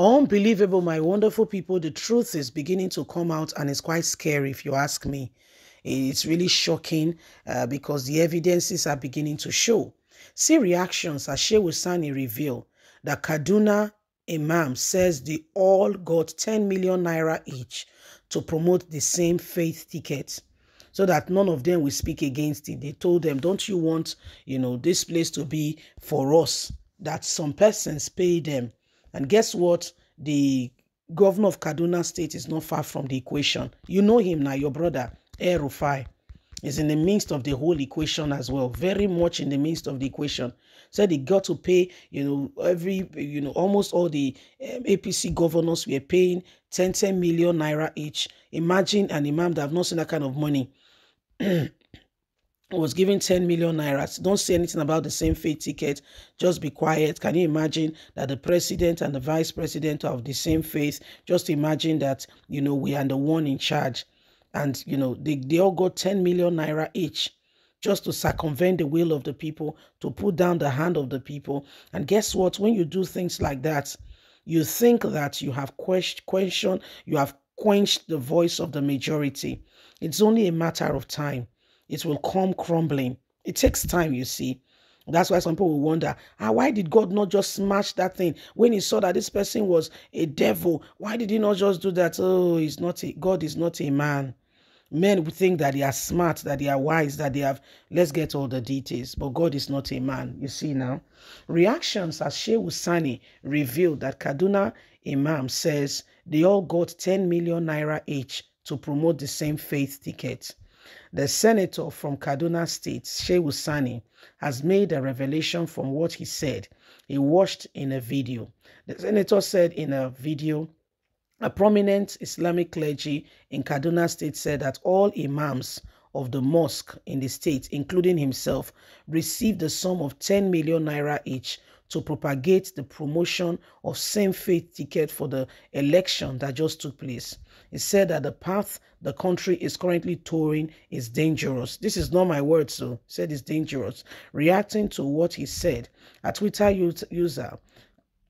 Unbelievable, my wonderful people. The truth is beginning to come out and it's quite scary if you ask me. It's really shocking uh, because the evidences are beginning to show. See reactions as Shehu Sani reveal that Kaduna Imam says they all got 10 million naira each to promote the same faith ticket so that none of them will speak against it. They told them, don't you want, you know, this place to be for us, that some persons pay them and guess what? The governor of Kaduna State is not far from the equation. You know him now, your brother, El Rufai, is in the midst of the whole equation as well, very much in the midst of the equation. Said he got to pay, you know, every, you know, almost all the um, APC governors were paying 10, 10 million naira each. Imagine an imam that have not seen that kind of money. was given 10 million naira. Don't say anything about the same faith ticket. Just be quiet. Can you imagine that the president and the vice president of the same faith? Just imagine that, you know, we are the one in charge. And, you know, they, they all got 10 million naira each just to circumvent the will of the people, to put down the hand of the people. And guess what? When you do things like that, you think that you have quenched, questioned, you have quenched the voice of the majority. It's only a matter of time it will come crumbling. It takes time, you see. That's why some people will wonder, ah, why did God not just smash that thing when he saw that this person was a devil? Why did he not just do that? Oh, he's not a, God is not a man. Men think that they are smart, that they are wise, that they have. Let's get all the details. But God is not a man. You see now. Reactions as Shehu Sani revealed that Kaduna Imam says they all got 10 million naira each to promote the same faith ticket. The senator from Kaduna State, Shehu Sani, has made a revelation from what he said he watched in a video. The senator said in a video, a prominent Islamic clergy in Kaduna State said that all imams of the mosque in the state, including himself, received a sum of 10 million naira each to propagate the promotion of same-faith ticket for the election that just took place. He said that the path the country is currently touring is dangerous. This is not my word, so said it's dangerous. Reacting to what he said, a Twitter user,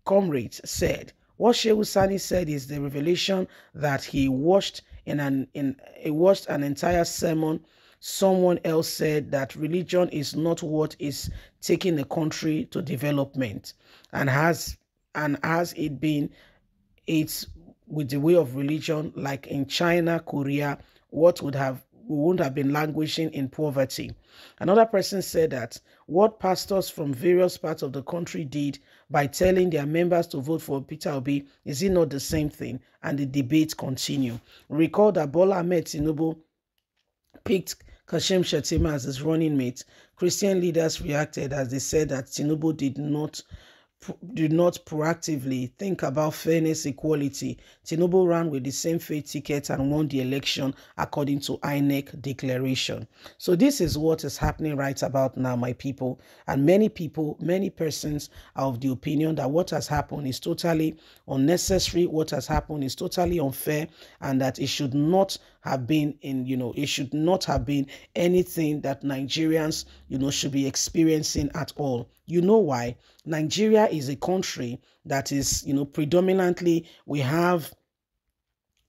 Comrade, said, what Shehu Sani said is the revelation that he watched in an in he watched an entire sermon. Someone else said that religion is not what is taking a country to development and has and has it been it's with the way of religion like in China, Korea, what would have we wouldn't have been languishing in poverty. Another person said that what pastors from various parts of the country did by telling their members to vote for Peter Obi is it not the same thing? And the debate continue. Recall that Bola Ahmed Tinubu picked Kashim Shettima as his running mate, Christian leaders reacted as they said that Tinubu did not did not proactively think about fairness equality. Tinubu ran with the same faith ticket and won the election according to INEC declaration. So this is what is happening right about now, my people. And many people, many persons are of the opinion that what has happened is totally unnecessary, what has happened is totally unfair, and that it should not have been in, you know, it should not have been anything that Nigerians, you know, should be experiencing at all. You know why? Nigeria is a country that is, you know, predominantly we have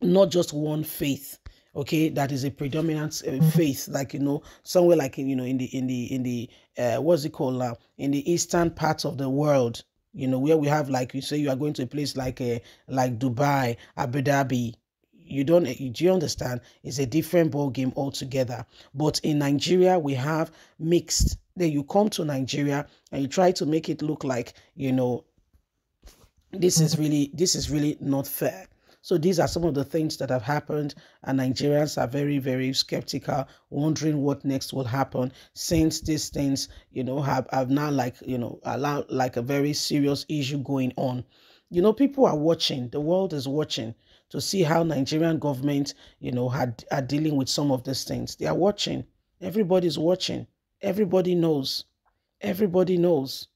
not just one faith okay that is a predominant uh, mm-hmm. faith like you know somewhere like you know in the in the in the uh what's it called now in the eastern part of the world you know where we have like you say you are going to a place like a uh, like dubai abu dhabi you don't do you understand? It's a different ball game altogether. But in nigeria we have mixed then you come to nigeria and you try to make it look like you know this is really this is really not fair. So these are some of the things that have happened and nigerians are very very skeptical wondering what next will happen since these things you know have have now like you know allowed like a very serious issue going on. You know people are watching the world is watching to see how Nigerian government, you know, had are dealing with some of these things. They are watching. Everybody's watching. Everybody knows. Everybody knows.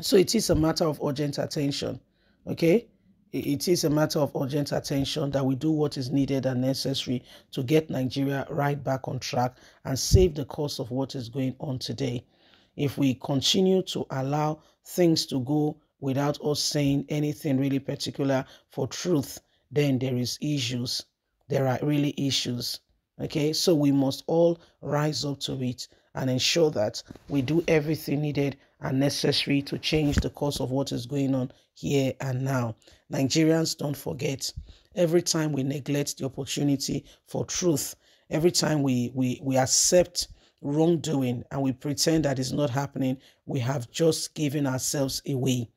So it is a matter of urgent attention. Okay? It is a matter of urgent attention that we do what is needed and necessary to get Nigeria right back on track and save the course of what is going on today. If we continue to allow things to go without us saying anything really particular for truth, then there is issues. There are really issues. Okay, so we must all rise up to it and ensure that we do everything needed and necessary to change the course of what is going on here and now. Nigerians, don't forget, every time we neglect the opportunity for truth, every time we, we, we accept wrongdoing and we pretend that it's not happening, we have just given ourselves away.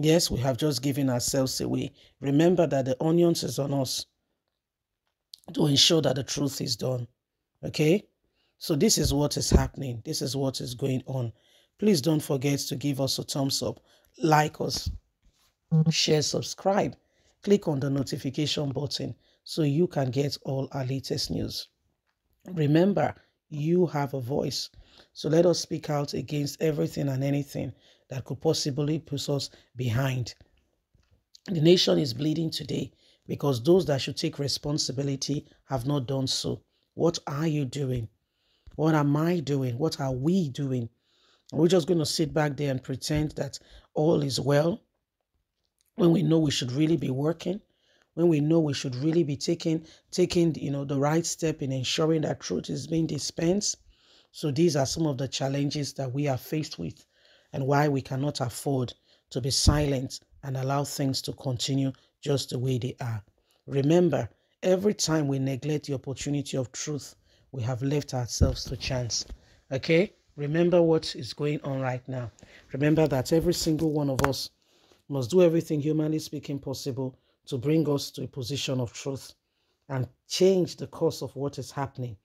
Yes, we have just given ourselves away. Remember that the onions is on us to ensure that the truth is done. Okay? So this is what is happening. This is what is going on. Please don't forget to give us a thumbs up, like us, share, subscribe. Click on the notification button so you can get all our latest news. Remember, you have a voice. So let us speak out against everything and anything that could possibly put us behind. The nation is bleeding today because those that should take responsibility have not done so. What are you doing? What am I doing? What are we doing? Are we just going to sit back there and pretend that all is well when we know we should really be working? When we know we should really be taking taking you know the right step in ensuring that truth is being dispensed? So these are some of the challenges that we are faced with and why we cannot afford to be silent and allow things to continue just the way they are. Remember, every time we neglect the opportunity of truth, we have left ourselves to chance. Okay? Remember what is going on right now. Remember that every single one of us must do everything humanly speaking possible to bring us to a position of truth and change the course of what is happening.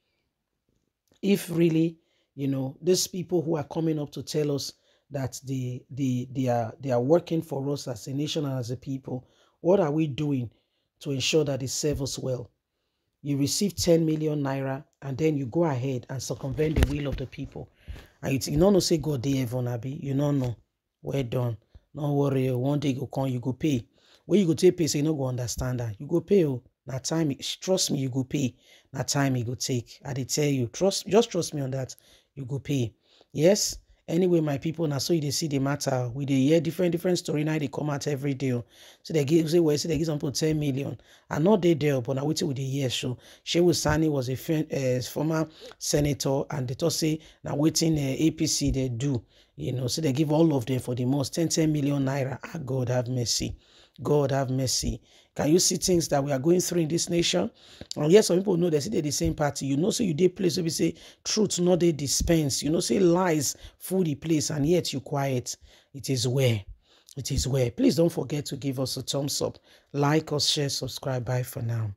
If really, you know, these people who are coming up to tell us that they, they, they, are, they are working for us as a nation and as a people, what are we doing to ensure that they serve us well? you receive 10 million naira and then you go ahead and circumvent the will of the people. And you, you don't know say God dey heaven abi, you don't know. Well done. No worry, oh, one day you go come, you go pay. When you go take pay, say you no go understand that. You go pay oh. Na time, trust me, you go pay. Na time you go take. I dey tell you, trust, just trust me on that. You go pay. Yes, anyway my people now so you see the matter. We dey hear different different story. Now they come out every day so they give say well say they give some people 10 million. And not they there but now wetin we dey hear so. Shehu sani was a friend, uh, former senator and they talk say now waiting uh, apc they do you know. So they give all of them for the most 10 10 million naira. Ah god have mercy god have mercy can you see things that we are going through in this nation? And yes, some people know they say they're the same party. You know, so you did place where we say truth, not they dispense. You know, say lies full the place, and yet you quiet. It is where. It is where. Please don't forget to give us a thumbs up, like us, share, subscribe. Bye for now.